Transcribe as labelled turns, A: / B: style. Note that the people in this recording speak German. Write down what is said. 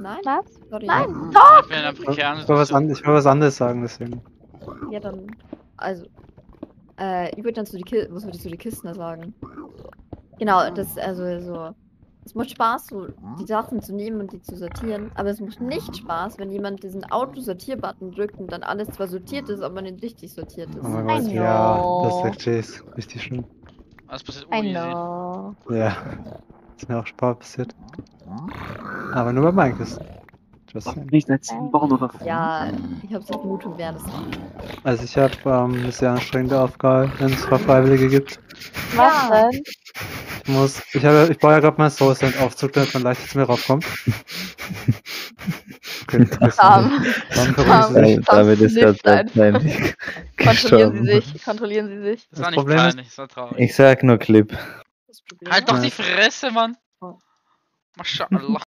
A: Nein?
B: Was?
A: Sorry.
B: Nein,
C: Ich Kern.
D: Ich will was, an, ich will was anderes sagen, deswegen.
A: Ja, dann. Also. Äh, ich würde dann zu die Ki was würdest du die Kisten sagen? Genau, das, also so. Es macht Spaß, so die Sachen zu nehmen und die zu sortieren, aber es macht nicht Spaß, wenn jemand diesen Autosortier-Button drückt und dann alles zwar sortiert ist, aber nicht richtig sortiert ist.
D: Oh mein Gott, ja, das verstehe ich. Richtig schön.
C: Was passiert?
B: I
C: easy.
B: know.
D: Ja. Ist mir auch Spaß passiert. Aber nur bei
E: Doch
D: saying.
E: nicht seit sieben Wochen oder
A: Ja, ich habe so Vermutung, wer das war.
D: Also ich habe ähm, eine sehr anstrengende Aufgabe, wenn es zwei Freiwillige gibt.
B: Was
A: Ja.
B: denn?
D: Ich muss, ich habe, ich baue ja gerade meinen Soul Sand Aufzug, damit man leichter zu mir raufkommt. Okay, das beruhigen Sie sich.
B: Sam
F: David ist
B: einfach.
F: peinlich
B: Kontrollieren Sie sich, kontrollieren Sie sich.
C: Das
D: Das
C: war nicht
D: Problem ist-
C: peinlich, das war traurig.
F: Ich sag nur Clip.
A: Das
C: Halt doch die Fresse, Mann!
A: Oh.
C: Maschallah.